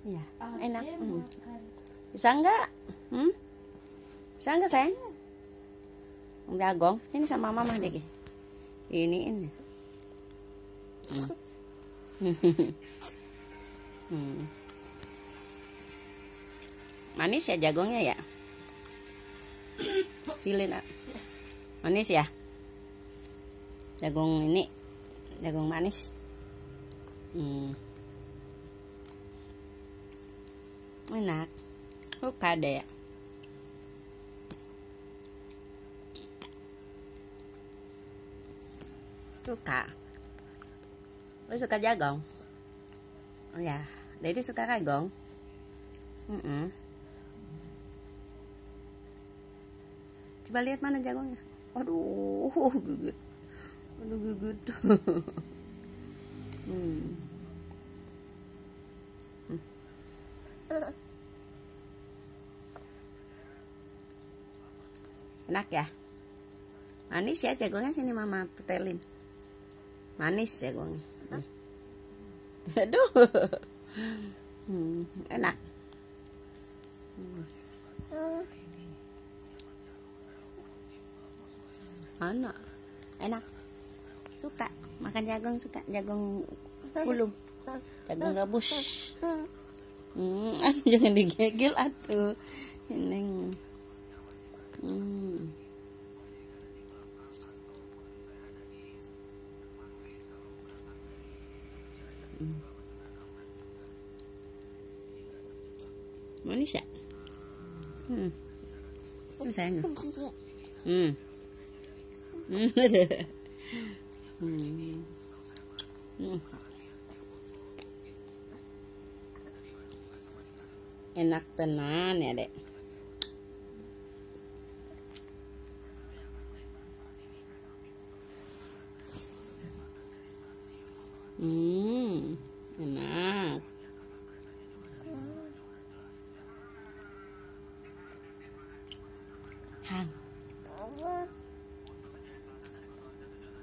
Iya, enak. Hmm. Bisa enggak? Hmm? Bisa enggak sayang? Jagong, ini sama mama deh. Ini ini. Hmm. hmm. Manis ya jagongnya ya? Cilin ah. Manis ya? Jagung ini, jagung manis. Hmm. Enak. Suka deh. Suka. Lu suka jagong? Oh ya, Dedi suka kagong? Mm -mm. Coba lihat mana jagongnya. Aduh, gugut. Aduh, gugut. hmm. Enak ya? Manis ya jagongnya sini mama petelin. Manis jagongnya. Hmm. Aduh. Hmm, enak. Mana? Enak. Suka makan jagung suka jagung kulum. Jagung rebus. Hmm, jangan digigil atuh. Ini. Hmm. Hmm. Manis ya? Hmm. Ini sayang. Hmm. Hmm. hmm. hmm. Enak tenan ya, Dek. Hmm, enak. Hang.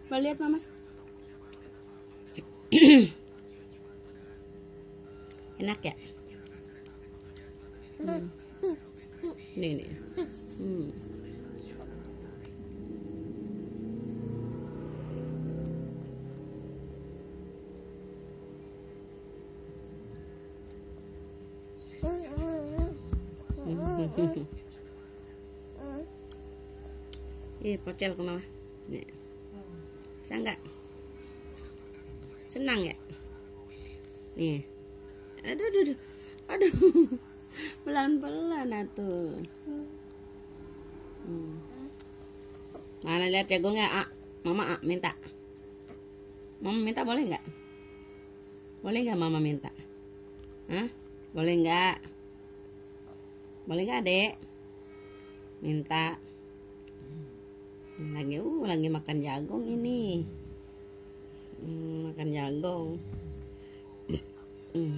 Mau lihat mama? enak ya? Hmm. Ini nih. Hmm. Ih, pocel ke mama. Nih. Bisa enggak? Senang ya? Nih. Aduh, aduh, aduh. Aduh. Pelan-pelan atuh. Hmm. Mana lihat jagungnya, A. Mama A, minta. Mama minta boleh nggak? Boleh nggak mama minta? Hah? Boleh nggak? Boleh nggak, Dek? Minta. Lagi uh lagi makan jagung ini. Hmm, makan jagung. hmm.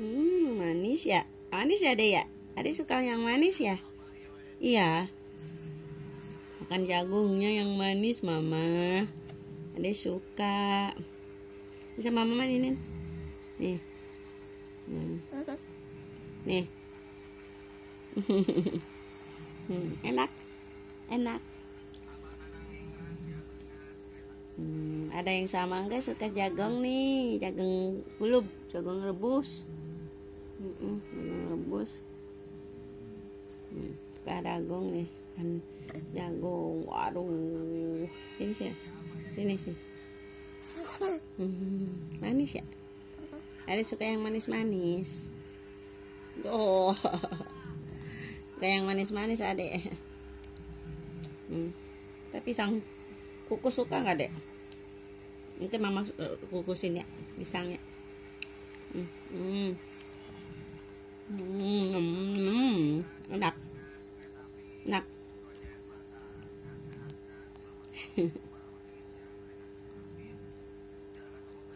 hmm, manis ya. Manis ya, Dek ya? Adik suka yang manis ya? Iya. Makan jagungnya yang manis, Mama. Adik suka. Bisa Mama mainin. Nih. Hmm. Nih. enak. Enak. Hmm, ada yang sama enggak suka jagung nih, jagung kulub, jagung rebus. Hmm, jagung rebus. Hmm, suka jagung nih, kan jagung. Waduh. Sini sih. Sini sih. Hmm, manis ya? Ada suka yang manis-manis. Oh. Kayak yang manis-manis adek. Hmm. Tapi sang kukus suka nggak dek? Nanti mama kukusin ya pisangnya. Hmm. Hmm. Hmm. hmm. Enak. Enak.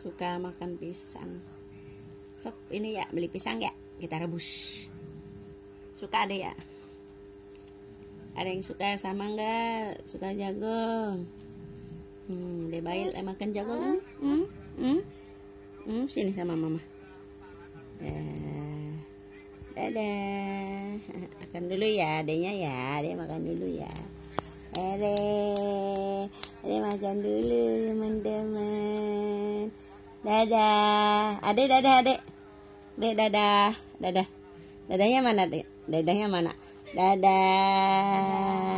suka makan pisang. Sok ini ya beli pisang ya kita rebus. Suka ada ya? Ada yang suka sama enggak? Suka jagung? Hmm, dia baik makan jagung kan? Hmm? Hmm? Hmm, sini sama mama. Nah, dadah. Makan dulu ya, adanya ya. Adek makan dulu ya. Ere, Ere makan dulu teman-teman. Dadah. Adek dadah adek. Adek dadah. Dadah. Dadahnya mana, Dek? Dadahnya mana? Dadah.